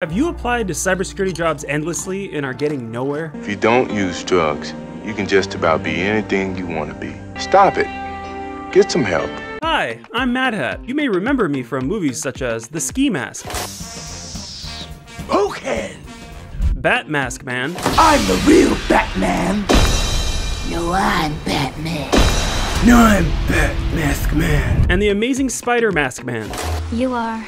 Have you applied to cybersecurity jobs endlessly and are getting nowhere? If you don't use drugs, you can just about be anything you want to be. Stop it. Get some help. Hi, I'm Mad Hat. You may remember me from movies such as The Ski Mask, Hookhead! Bat Mask Man, I'm the real Batman! No, I'm Batman. No, I'm Bat Mask Man. and The Amazing Spider Mask Man. You are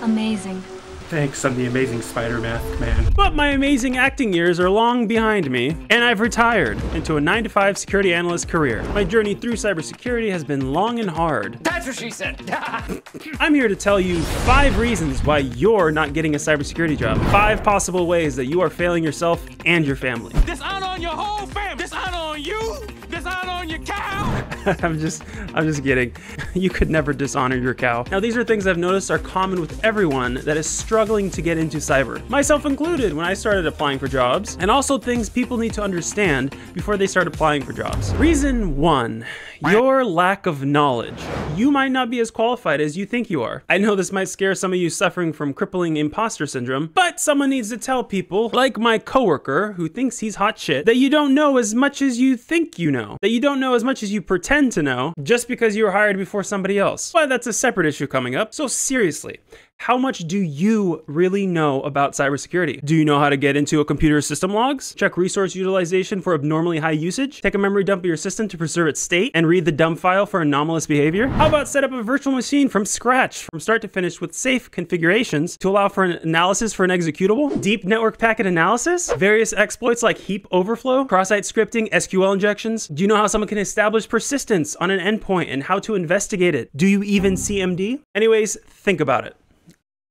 amazing. Thanks, I'm the amazing Spider Mask Man. But my amazing acting years are long behind me, and I've retired into a 9 to 5 security analyst career. My journey through cybersecurity has been long and hard. That's what she said. I'm here to tell you five reasons why you're not getting a cybersecurity job. Five possible ways that you are failing yourself and your family. Dishonor on your whole family. Dishonor on you. Dishonor on your cow. I'm just I'm just kidding. You could never dishonor your cow. Now these are things I've noticed are common with everyone that is struggling to get into cyber. Myself included when I started applying for jobs, and also things people need to understand before they start applying for jobs. Reason 1, your lack of knowledge. You might not be as qualified as you think you are. I know this might scare some of you suffering from crippling imposter syndrome, but someone needs to tell people, like my coworker who thinks he's hot shit, that you don't know as much as you think you know. That you don't know as much as you pretend to know just because you were hired before somebody else. But that's a separate issue coming up. So seriously, how much do you really know about cybersecurity? Do you know how to get into a computer system logs? Check resource utilization for abnormally high usage? Take a memory dump of your system to preserve its state and read the dump file for anomalous behavior? How about set up a virtual machine from scratch, from start to finish with safe configurations to allow for an analysis for an executable? Deep network packet analysis? Various exploits like heap overflow? Cross-site scripting? SQL injections? Do you know how someone can establish persistence on an endpoint and how to investigate it? Do you even CMD? Anyways, think about it.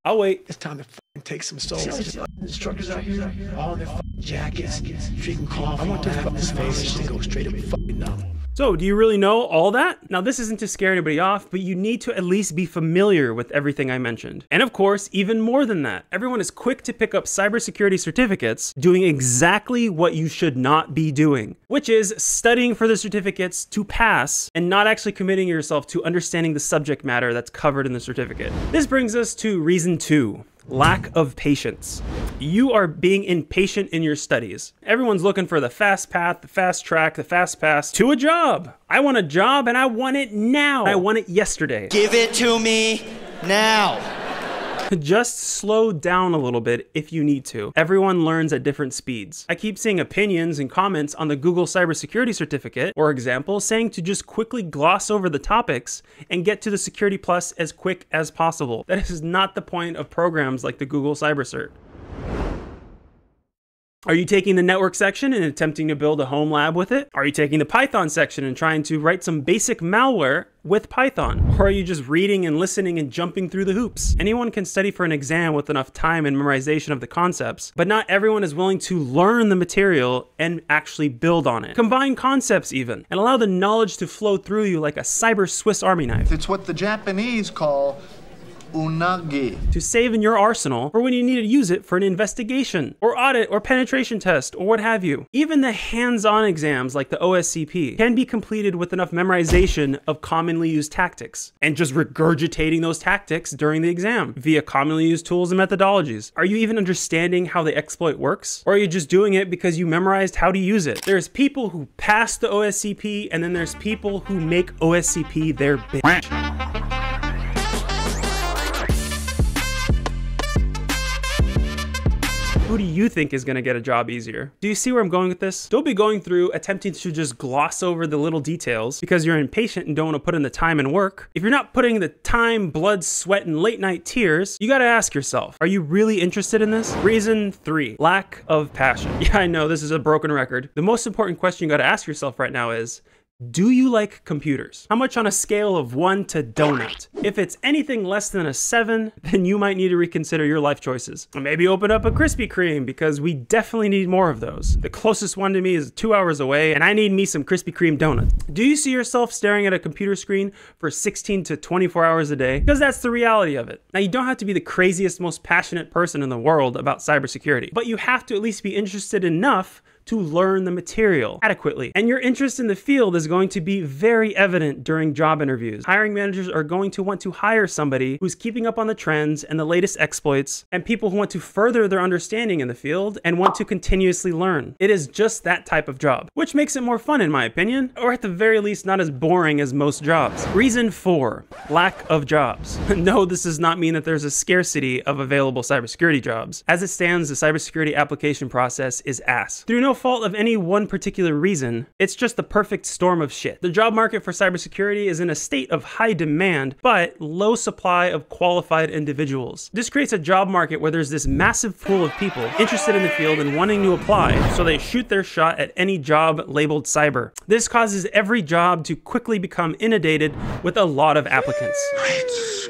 I'll wait. It's time to fucking take some souls. Instructors out here, all in their fucking jackets, drinking coffee. I want their fucking faces to go straight up fucking numb. So, do you really know all that? Now, this isn't to scare anybody off, but you need to at least be familiar with everything I mentioned. And of course, even more than that, everyone is quick to pick up cybersecurity certificates doing exactly what you should not be doing, which is studying for the certificates to pass and not actually committing yourself to understanding the subject matter that's covered in the certificate. This brings us to reason two lack of patience. You are being impatient in your studies. Everyone's looking for the fast path, the fast track, the fast pass to a job. I want a job and I want it now. I want it yesterday. Give it to me now. Just slow down a little bit if you need to. Everyone learns at different speeds. I keep seeing opinions and comments on the Google Cybersecurity Certificate or example saying to just quickly gloss over the topics and get to the Security Plus as quick as possible. That is not the point of programs like the Google CyberCert. Are you taking the network section and attempting to build a home lab with it? Are you taking the Python section and trying to write some basic malware with Python? Or are you just reading and listening and jumping through the hoops? Anyone can study for an exam with enough time and memorization of the concepts, but not everyone is willing to learn the material and actually build on it. Combine concepts even, and allow the knowledge to flow through you like a cyber Swiss army knife. It's what the Japanese call unagi. to save in your arsenal for when you need to use it for an investigation or audit or penetration test or what have you. Even the hands-on exams like the OSCP can be completed with enough memorization of commonly used tactics and just regurgitating those tactics during the exam via commonly used tools and methodologies. Are you even understanding how the exploit works? Or are you just doing it because you memorized how to use it? There's people who pass the OSCP and then there's people who make OSCP their bitch. Who do you think is to get a job easier? Do you see where I'm going with this? Don't be going through attempting to just gloss over the little details because you're impatient and don't want to put in the time and work. If you're not putting the time, blood, sweat, and late night tears, you got to ask yourself, are you really interested in this? Reason three, lack of passion. Yeah, I know this is a broken record. The most important question you got to ask yourself right now is, do you like computers? How much on a scale of 1 to donut? If it's anything less than a 7, then you might need to reconsider your life choices. Maybe open up a Krispy Kreme because we definitely need more of those. The closest one to me is 2 hours away and I need me some Krispy Kreme donut. Do you see yourself staring at a computer screen for 16 to 24 hours a day? Because that's the reality of it. Now you don't have to be the craziest, most passionate person in the world about cybersecurity, but you have to at least be interested enough to learn the material adequately. And your interest in the field is going to be very evident during job interviews. Hiring managers are going to want to hire somebody who's keeping up on the trends and the latest exploits, and people who want to further their understanding in the field and want to continuously learn. It is just that type of job, which makes it more fun in my opinion, or at the very least not as boring as most jobs. Reason four, lack of jobs. no, this does not mean that there's a scarcity of available cybersecurity jobs. As it stands, the cybersecurity application process is ass. Through no fault of any one particular reason, it's just the perfect storm of shit. The job market for cybersecurity is in a state of high demand, but low supply of qualified individuals. This creates a job market where there's this massive pool of people interested in the field and wanting to apply, so they shoot their shot at any job labeled cyber. This causes every job to quickly become inundated with a lot of applicants.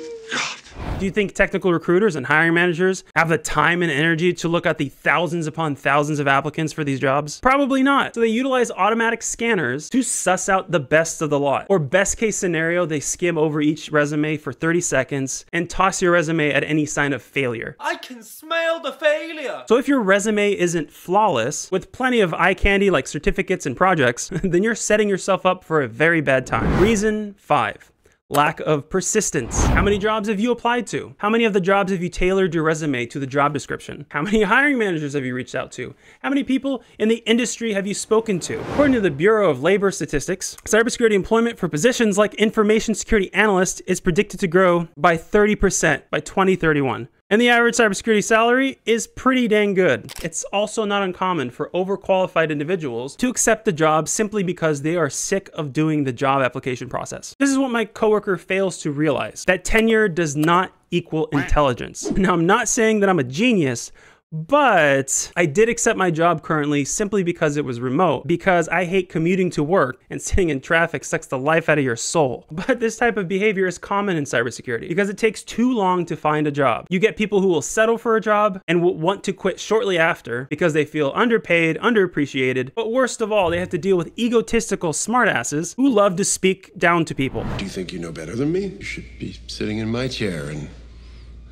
Do you think technical recruiters and hiring managers have the time and energy to look at the thousands upon thousands of applicants for these jobs? Probably not. So they utilize automatic scanners to suss out the best of the lot. Or best case scenario, they skim over each resume for 30 seconds and toss your resume at any sign of failure. I can smell the failure. So if your resume isn't flawless, with plenty of eye candy like certificates and projects, then you're setting yourself up for a very bad time. Reason five lack of persistence. How many jobs have you applied to? How many of the jobs have you tailored your resume to the job description? How many hiring managers have you reached out to? How many people in the industry have you spoken to? According to the Bureau of Labor Statistics, cybersecurity employment for positions like information security analyst is predicted to grow by 30% by 2031. And the average cybersecurity salary is pretty dang good. It's also not uncommon for overqualified individuals to accept the job simply because they are sick of doing the job application process. This is what my coworker fails to realize that tenure does not equal intelligence. Now, I'm not saying that I'm a genius, but I did accept my job currently simply because it was remote, because I hate commuting to work and sitting in traffic sucks the life out of your soul. But this type of behavior is common in cybersecurity because it takes too long to find a job. You get people who will settle for a job and will want to quit shortly after because they feel underpaid, underappreciated, but worst of all, they have to deal with egotistical smartasses who love to speak down to people. Do you think you know better than me? You should be sitting in my chair and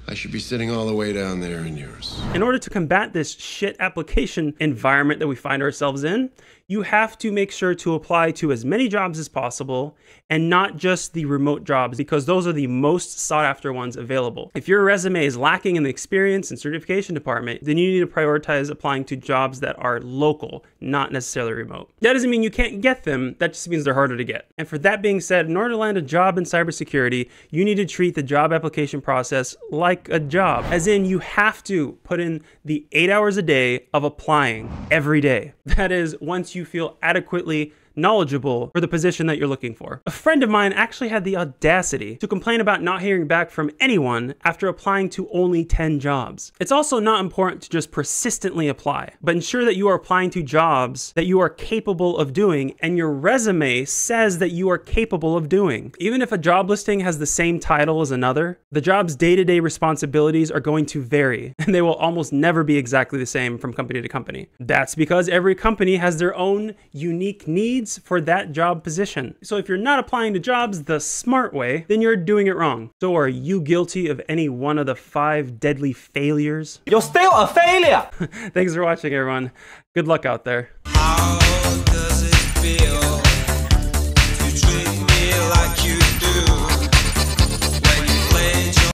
I should be sitting all the way down there in yours. In order to combat this shit application environment that we find ourselves in, you have to make sure to apply to as many jobs as possible and not just the remote jobs because those are the most sought after ones available. If your resume is lacking in the experience and certification department, then you need to prioritize applying to jobs that are local, not necessarily remote. That doesn't mean you can't get them, that just means they're harder to get. And for that being said, in order to land a job in cybersecurity, you need to treat the job application process like a job, as in you have to put in the eight hours a day of applying every day. That is, once you feel adequately knowledgeable for the position that you're looking for. A friend of mine actually had the audacity to complain about not hearing back from anyone after applying to only 10 jobs. It's also not important to just persistently apply, but ensure that you are applying to jobs that you are capable of doing and your resume says that you are capable of doing. Even if a job listing has the same title as another, the job's day-to-day responsibilities are going to vary and they will almost never be exactly the same from company to company. That's because every company has their own unique needs needs for that job position. So if you're not applying to jobs the smart way, then you're doing it wrong. So are you guilty of any one of the five deadly failures? You're still a failure! Thanks for watching, everyone. Good luck out there.